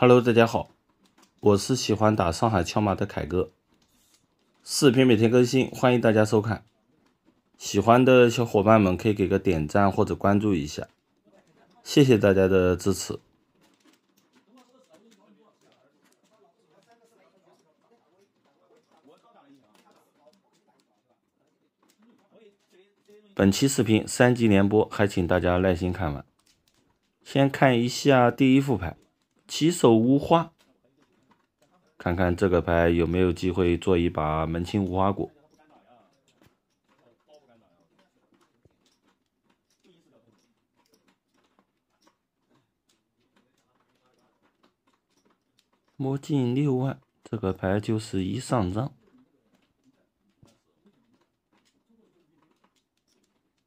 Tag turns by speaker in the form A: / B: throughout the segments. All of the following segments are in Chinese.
A: Hello，大家好，我是喜欢打上海枪码的凯哥，视频每天更新，欢迎大家收看。喜欢的小伙伴们可以给个点赞或者关注一下，谢谢大家的支持。本期视频三级连播，还请大家耐心看完。先看一下第一副牌。起手无花，看看这个牌有没有机会做一把门清无花果。摸进六万，这个牌就是一上张，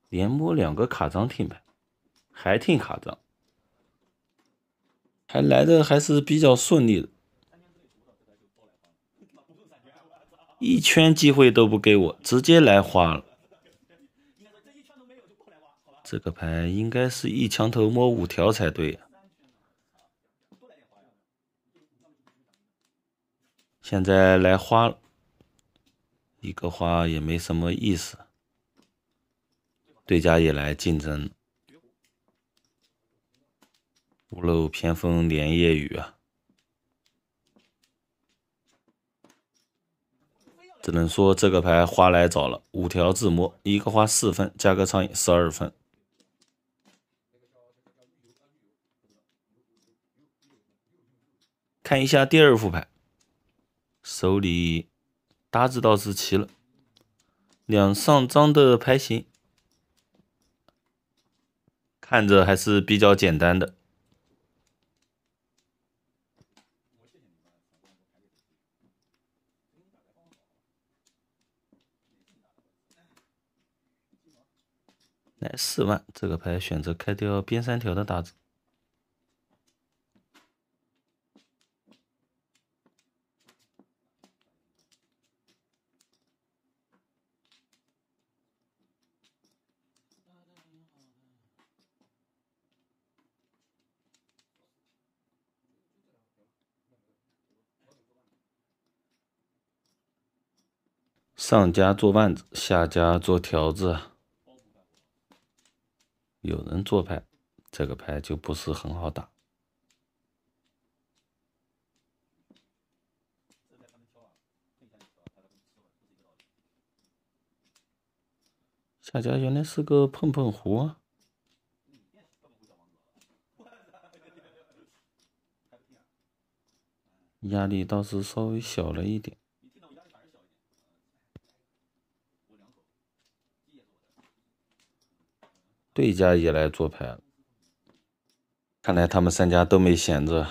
A: 连摸两个卡张听牌，还听卡张。还来的还是比较顺利的，一圈机会都不给我，直接来花了。这个牌应该是一枪头摸五条才对呀。现在来花了，一个花也没什么意思，对家也来竞争。屋漏偏逢连夜雨啊！只能说这个牌花来早了，五条自摸，一个花四分，加个苍蝇十二分。看一下第二副牌，手里搭子倒是齐了，两上张的牌型，看着还是比较简单的。来四万，这个牌选择开掉边三条的大子。上家做万子，下家做条子。有人做牌，这个牌就不是很好打。下家原来是个碰碰胡啊，压力倒是稍微小了一点。对家也来做牌了，看来他们三家都没闲着，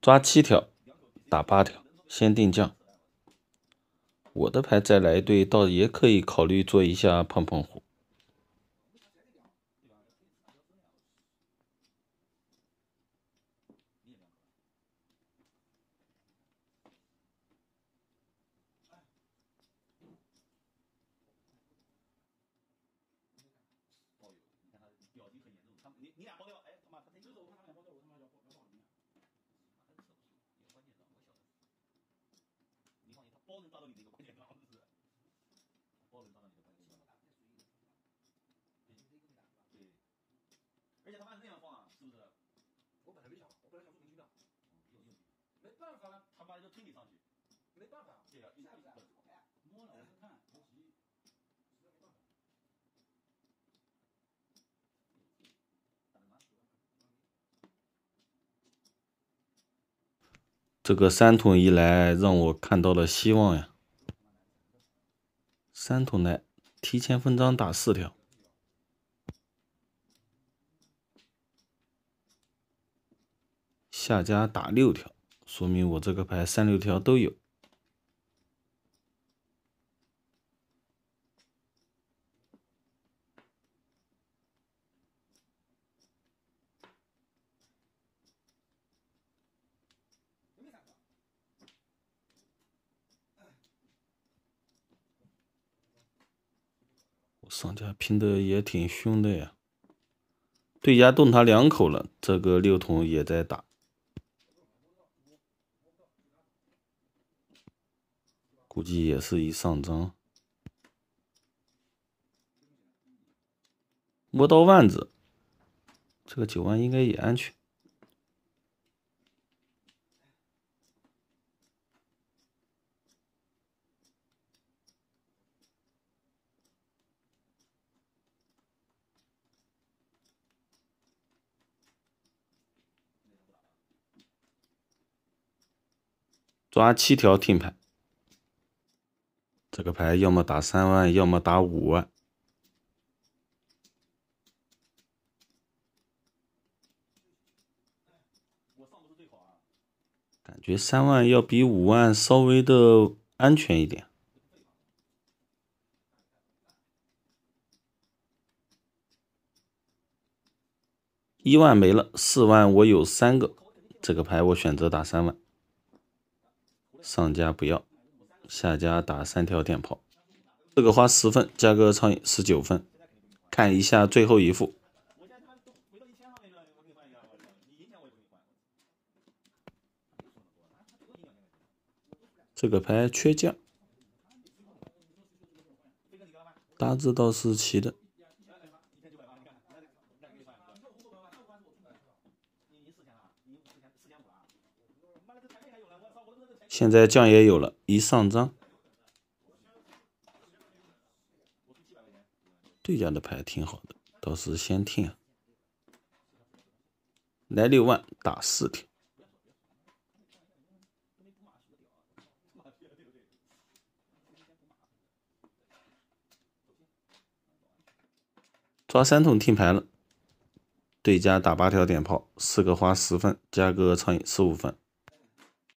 B: 抓
A: 七条，
B: 打八
A: 条，先定将。我的牌再来一对，倒也可以考虑做一下碰碰胡。
B: 你俩报掉，哎，他妈他就是我看他俩报掉，我他妈要报要报名啊！妈的，扯不出，有关键的，我晓得。你放心，他包能抓到你的一个关键脑子，他包能抓到你的关键脑子。对，而且他妈是那样放啊，是不是？我本来没想，我本来想说明军的，用用，没办法了，他妈就推你上去，没办法，对呀、一下一。
A: 这个三筒一来，让我看到了希望呀！三筒来，提前分张打四条，下家打六条，说明我这个牌三六条都有。商家拼的也挺凶的呀，对家动他两口了，这个六筒也在打，估计也是一上张，摸到万子，这个九万应该也安全。抓七条听牌，这个牌要么打三万，要么打五万。感觉三万要比五万稍微的安全一点。一万没了，四万我有三个，这个牌我选择打三万。上家不要，下家打三条电炮，
B: 这
A: 个花十分，加个苍蝇十九分。看一下最后一副，这个牌缺将，大致倒是齐的。现在将也有了，一上张，对家的牌挺好的，倒是先听。来六万打四条，抓三筒听牌了，对家打八条点炮，四个花十分，加个苍蝇十五分。